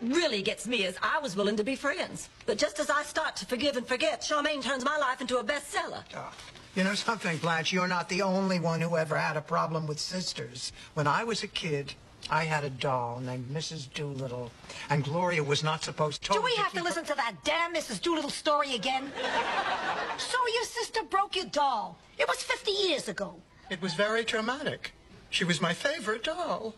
really gets me is I was willing to be friends. But just as I start to forgive and forget, Charmaine turns my life into a bestseller. Oh, you know something, Blanche? You're not the only one who ever had a problem with sisters. When I was a kid, I had a doll named Mrs. Doolittle, and Gloria was not supposed to. Do we have to listen to that damn Mrs. Doolittle story again? so your sister broke your doll. It was 50 years ago. It was very traumatic. She was my favorite doll.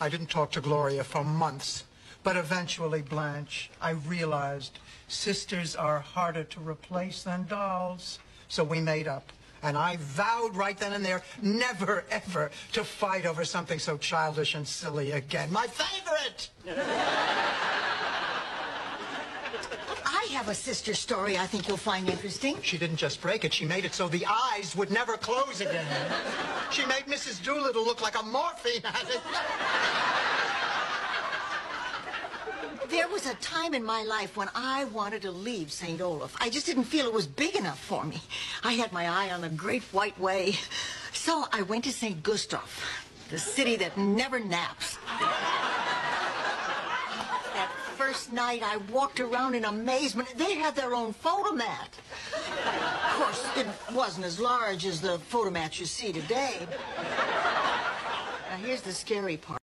I didn't talk to Gloria for months, but eventually, Blanche, I realized sisters are harder to replace than dolls. So we made up. And I vowed right then and there never, ever to fight over something so childish and silly again. My favorite! I have a sister story I think you'll find interesting. She didn't just break it, she made it so the eyes would never close again. She made Mrs. Doolittle look like a morphine addict. There was a time in my life when I wanted to leave St. Olaf. I just didn't feel it was big enough for me. I had my eye on the Great White Way. So I went to St. Gustav, the city that never naps. That first night I walked around in amazement. They had their own Fotomat. Of course, it wasn't as large as the Fotomats you see today. Now, here's the scary part.